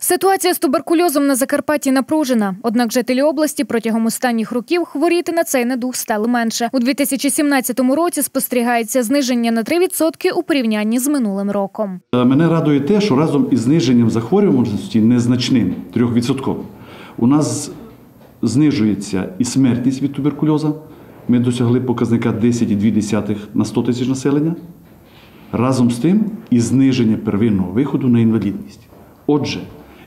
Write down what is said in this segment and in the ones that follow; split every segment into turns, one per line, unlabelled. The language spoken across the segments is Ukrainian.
Ситуація з туберкульозом на Закарпатті напружена. Однак жителі області протягом останніх років хворіти на цей недух стали менше. У 2017 році спостерігається зниження на 3% у порівнянні з минулим роком.
Е, Мене радує те, що разом із зниженням захворюваності незначним 3%, у нас знижується і смертність від туберкульозу. Ми досягли показника 10,2 на 100 тисяч населення. Разом з тим і зниження первинного виходу на інвалідність. Отже,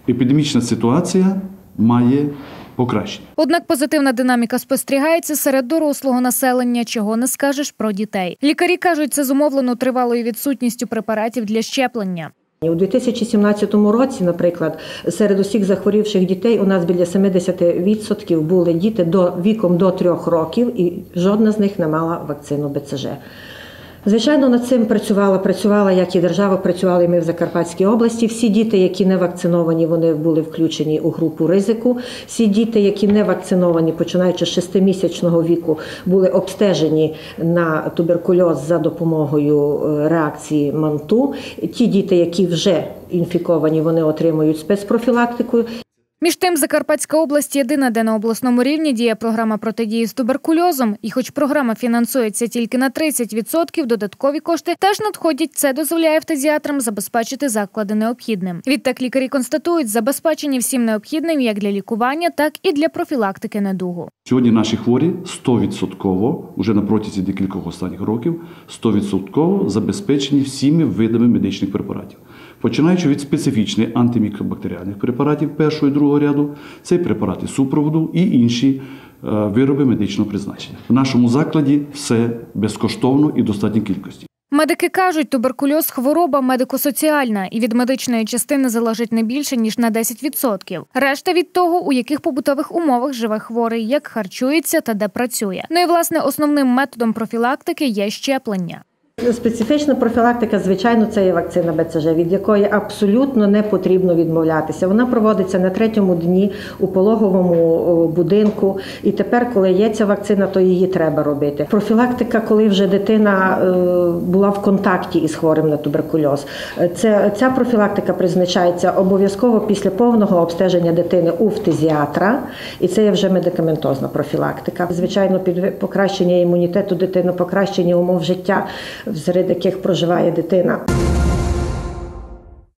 епідемічна ситуація має покращення.
Однак позитивна динаміка спостерігається серед дорослого населення, чого не скажеш про дітей. Лікарі кажуть, це зумовлено тривалою відсутністю препаратів для щеплення.
У 2017 році, наприклад, серед усіх захворівших дітей у нас біля 70% були діти до віком до 3 років, і жодна з них не мала вакцину БЦЖ. Звичайно, над цим працювала, працювала як і держава, працювали ми в Закарпатській області. Всі діти, які не вакциновані, вони були включені у групу ризику. Всі діти, які не вакциновані, починаючи з 6-місячного віку, були обстежені на туберкульоз за допомогою е, реакції манту. Ті діти, які вже інфіковані, вони отримують спецпрофілактику.
Між тим, Закарпатська область єдина, де на обласному рівні діє програма протидії з туберкульозом. І хоч програма фінансується тільки на 30%, додаткові кошти теж надходять. Це дозволяє фтезіатрам забезпечити заклади необхідним. Відтак лікарі констатують, забезпечені всім необхідним як для лікування, так і для профілактики недугу.
Сьогодні наші хворі 100% уже на протязі декількох останніх років 100% забезпечені всіми видами медичних препаратів. Починаючи від специфічних антимікробактеріальних препаратів першого і другого ряду, це препарати супроводу і інші е, вироби медичного призначення. В нашому закладі все безкоштовно і в достатній кількості.
Медики кажуть, туберкульоз хвороба медико-соціальна і від медичної частини залежить не більше ніж на 10%. Решта від того, у яких побутових умовах живе хворий, як харчується та де працює. Ну і власне основним методом профілактики є щеплення.
Специфічна профілактика, звичайно, це є вакцина БЦЖ, від якої абсолютно не потрібно відмовлятися. Вона проводиться на третьому дні у пологовому будинку. І тепер, коли є ця вакцина, то її треба робити. Профілактика, коли вже дитина е, була в контакті із хворим на туберкульоз, Е, це ця профілактика призначається обов'язково після повного обстеження дитини у фтизіатра, і це є вже медикаментозна профілактика. Звичайно, під покращення імунітету дитини, покращення умов життя, серед яких проживає дитина.